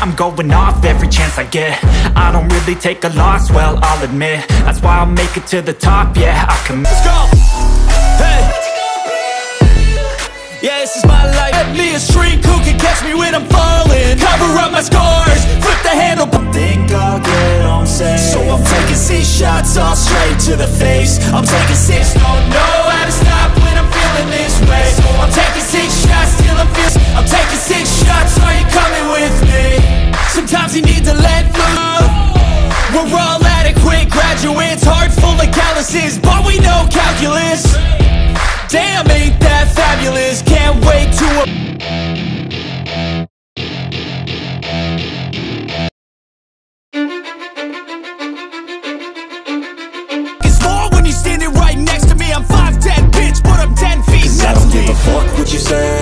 I'm going off every chance I get. I don't really take a loss, well, I'll admit. That's why I'll make it to the top, yeah, I commit Let's go! Hey! Yeah, this is my life. Let me a street who can catch me when I'm falling. Cover up my scars, flip the handle Think I'll get on safe So I'm taking six shots all straight to the face. I'm taking six, don't know Sometimes you need to let loose We're all adequate graduates full of calluses But we know calculus. Damn, ain't that fabulous? Can't wait to... standing right next to me. I'm 5'10", bitch, but I'm 10 feet. Give a fuck what you say.